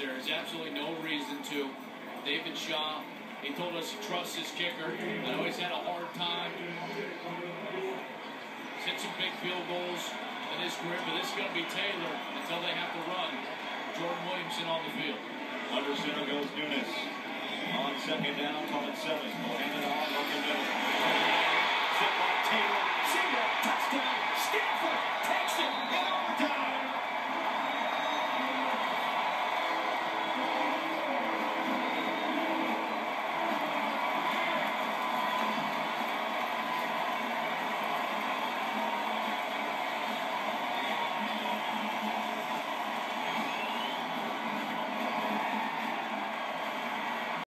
There is absolutely no reason to. David Shaw, he told us he trusts his kicker. I know he's had a hard time. He's hit some big field goals in his career, but this is going to be Taylor until they have to run. Jordan Williamson on the field. Under center goes Nunes. On second down, call it seven.